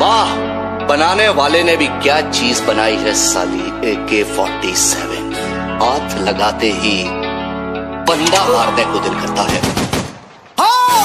वाह, बनाने वाले ने भी क्या चीज़ बनाई है साली ए के फोर्टी सेवन हाथ लगाते ही बंदा मारने को दिल करता है। हाँ